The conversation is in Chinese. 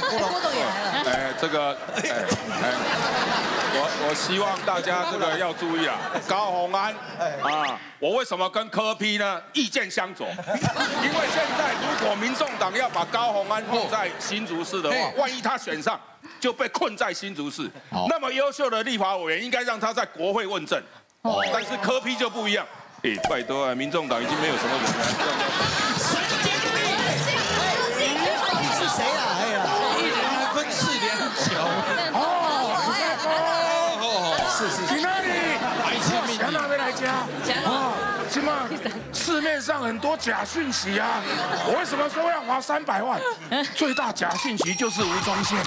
郭董也来了。哎，这个，哎，哎，我我希望大家这个要注意啊，高鸿安啊，我为什么跟柯批呢意见相左？因为现在如果民众党要把高鸿安放在新竹市的话，万一他选上就被困在新竹市，那么优秀的立法委员应该让他在国会问政，但是柯批就不一样。哎，拜托啊，民众党已经没有什么人了。是是是，去哪里？百千米想哪边来家？哇，什么市面上很多假讯息啊！我为什么说要花三百万？最大假讯息就是吴宗宪。